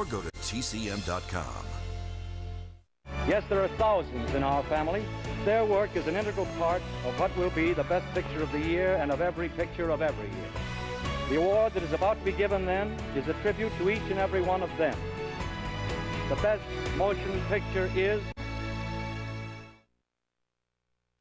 or go to tcm.com. Yes, there are thousands in our family. Their work is an integral part of what will be the best picture of the year and of every picture of every year. The award that is about to be given then is a tribute to each and every one of them. The best motion picture is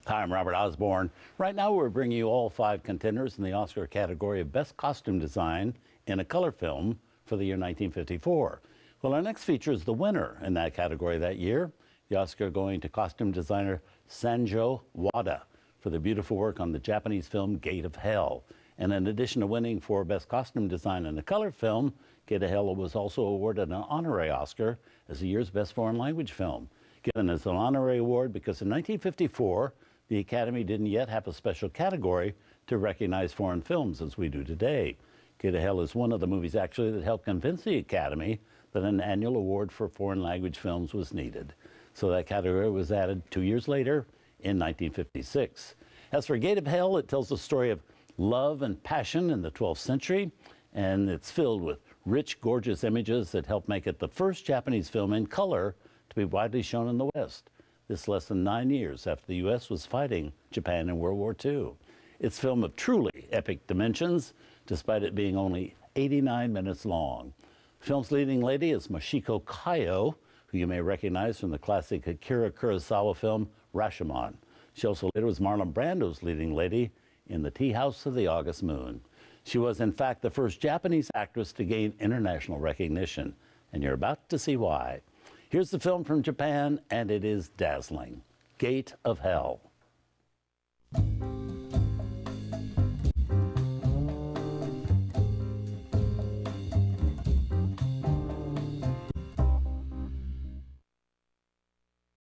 Hi, I'm Robert Osborne. Right now, we're bringing you all five contenders in the Oscar category of Best Costume Design in a Color Film for the year 1954. Well, our next feature is the winner in that category that year, the Oscar going to costume designer Sanzo Wada for the beautiful work on the Japanese film Gate of Hell. And in addition to winning for Best Costume Design in a Color Film, Gate of Hell was also awarded an honorary Oscar as the year's Best Foreign Language Film, given as an honorary award because in 1954, the Academy didn't yet have a special category to recognize foreign films as we do today. Gate of Hell is one of the movies actually that helped convince the Academy that an annual award for foreign language films was needed. So that category was added two years later in 1956. As for Gate of Hell, it tells the story of love and passion in the 12th century, and it's filled with rich, gorgeous images that help make it the first Japanese film in color to be widely shown in the West. This less than nine years after the U.S. was fighting Japan in World War II. It's film of truly epic dimensions, despite it being only 89 minutes long. Film's leading lady is Machiko Kyo, who you may recognize from the classic Akira Kurosawa film Rashomon. She also later was Marlon Brando's leading lady in The Tea House of the August Moon. She was, in fact, the first Japanese actress to gain international recognition, and you're about to see why. Here's the film from Japan, and it is dazzling Gate of Hell.